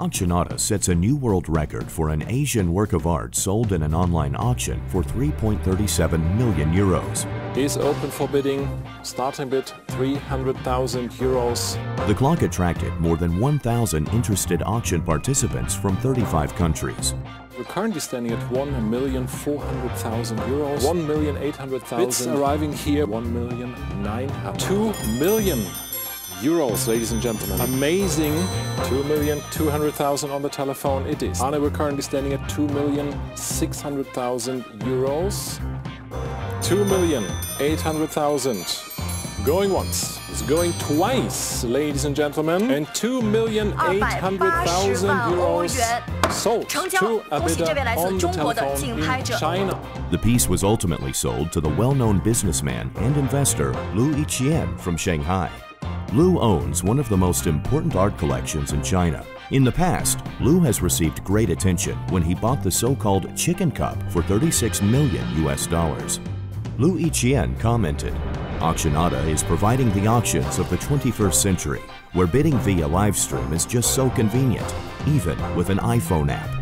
Auctionata sets a new world record for an Asian work of art sold in an online auction for 3.37 million euros. Is open for bidding, starting bid 300,000 euros. The clock attracted more than 1,000 interested auction participants from 35 countries. We're currently standing at 1,400,000 euros, 1,800,000 bids arriving here, 1,900,000, 2 million euros, ladies and gentlemen. Amazing. 2,200,000 on the telephone it is. And we're currently standing at 2,600,000 euros. 2,800,000. Going once. It's going twice, ladies and gentlemen. And 2,800,000 euros sold to a bidder on the telephone in China. The piece was ultimately sold to the well-known businessman and investor Liu Yiqian from Shanghai. Liu owns one of the most important art collections in China. In the past, Liu has received great attention when he bought the so-called chicken cup for 36 million US dollars. Liu Yiqian commented, Auctionata is providing the auctions of the 21st century, where bidding via livestream is just so convenient, even with an iPhone app.